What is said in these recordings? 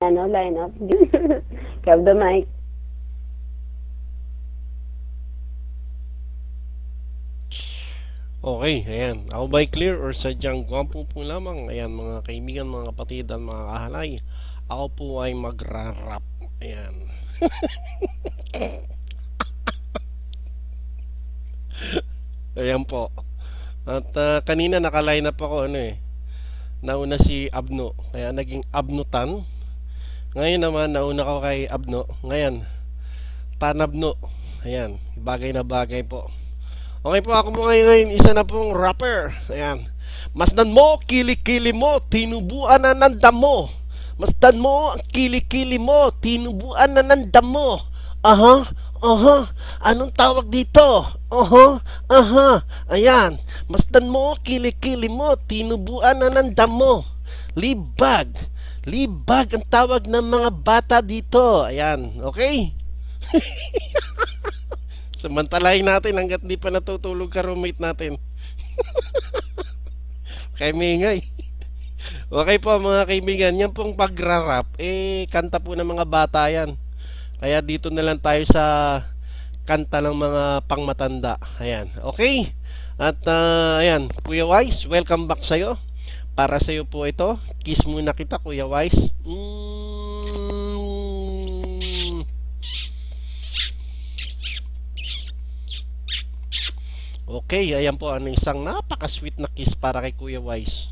ano, lineup. Grab the mic. Okay, ayan. Ako ba'y clear or sadyang gwampo po lamang? Ayan, mga kaibigan, mga kapatid, at mga kahalay. Ako po ay magra-rap. Ayan. ayan po. At uh, kanina nakaline up ako, ano eh. Nauna si Abno. Kaya naging Abnutan. Ngayon naman, nauna ko kay Abno. Ngayon, Tanabno. Ayan, bagay na bagay po. Okay po, ako po ngayon isa na pong rapper. Ayan. Masdan mo, kili-kili mo, tinubuan na ng damo. Masdan mo, kili-kili mo, tinubuan na ng damo. Aha, aha, anong tawag dito? Aha, aha, ayan. Masdan mo, kili-kili mo, tinubuan na ng damo. Libag, libag ang tawag ng mga bata dito. Ayan, okay? Samantalahin natin hanggat di pa natutulog ka roommate natin. Kay Mingay. Okay po mga kaibigan, yan pong pagrarap, eh kanta po ng mga bata yan. Kaya dito na lang tayo sa kanta ng mga pangmatanda. Ayan, okay? At uh, ayan, Kuya Wise, welcome back sa'yo. Para sa'yo po ito. Kiss muna kita, Kuya Wise. Mm. Okay, ayan po ang isang napaka-sweet na kiss para kay Kuya Wise.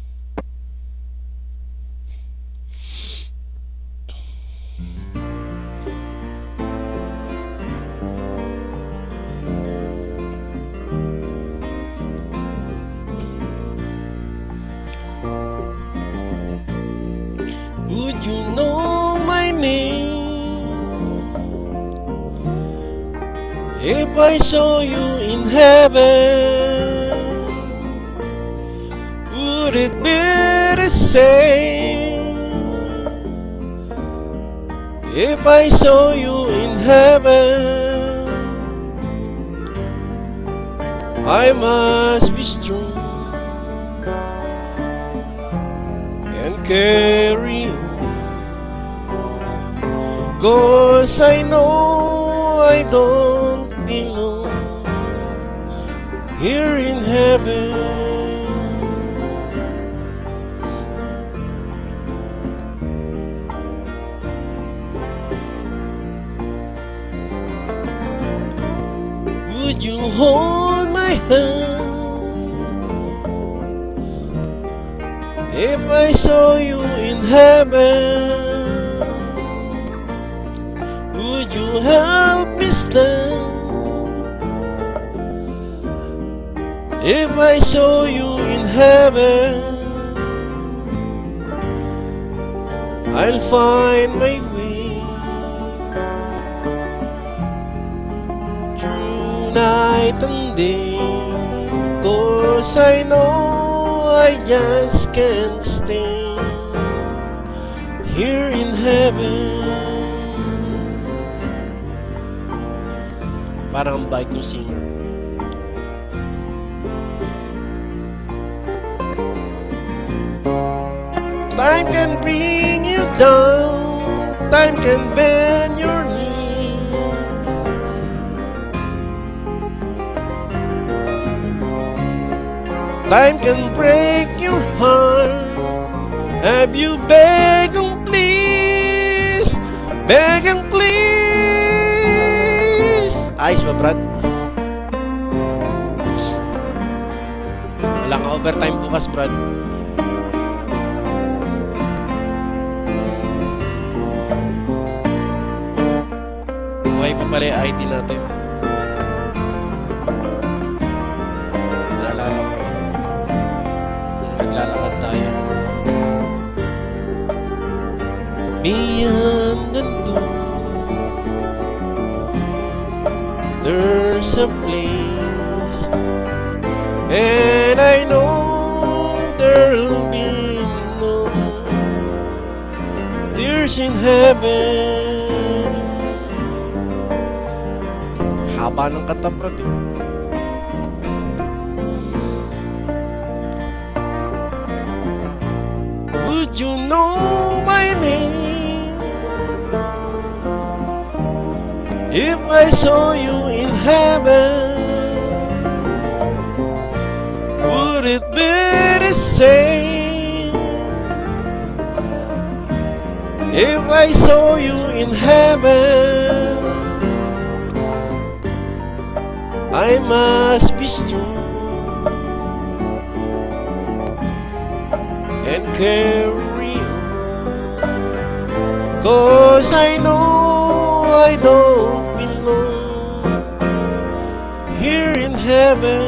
If I saw you in heaven? Would it be the same if I saw you in heaven? I must be strong and carry on. Cause I know I don't here in heaven. Would you hold my hand if I saw you in heaven? If I saw you in heaven? I'll find my way through night and day. Cause I know I just can't stay here in heaven. Parang bike. Time can bring you down, time can bend your knee. Time can break your heart. Have you beg and please, beg and please? Ayos ba, Brad? Wala kang overtime bukas, Brad. Buhay pa pala yung ID natin. Naglalakad tayo. Beyond the door There's a place And I know there'll be no tears in heaven haba ng katapat. Would you know my name If I saw you in heaven Would it be the same If I saw you in heaven I must be strong and carry on. Cause I know I don't belong here in heaven.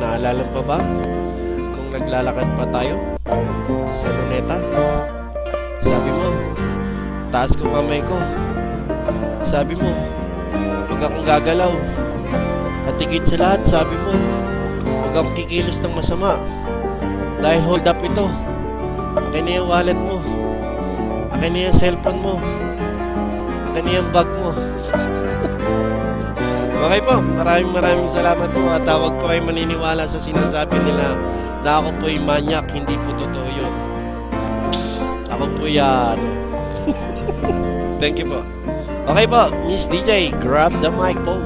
Naalala pa ba? Kung naglalakad pa tayo sa luneta? Sabi mo, taas ko kamay ko. Sabi mo, huwag akong gagalaw. At higit sa lahat, sabi mo, huwag akong kikilos ng masama. Dahil hold up ito. Akin na yung wallet mo. Akin na yung cellphone mo. Akin na yung bag mo. okay po, maraming maraming salamat po at uh, huwag po kayo maniniwala sa sinasabi nila na ako po'y manyak, hindi po totoo yun. Ako po yan. Thank you po. Okay po, Miss DJ, grab the mic po.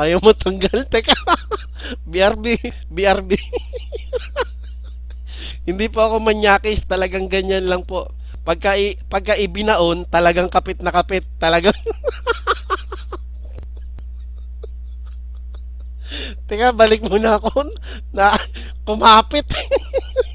Ayaw mo tanggal? Teka. BRB. BRB. Hindi po ako manyakis. Talagang ganyan lang po. Pagka, i, pagka ibinaon, talagang kapit na kapit. Talagang... Teka, balik muna ako na kumapit.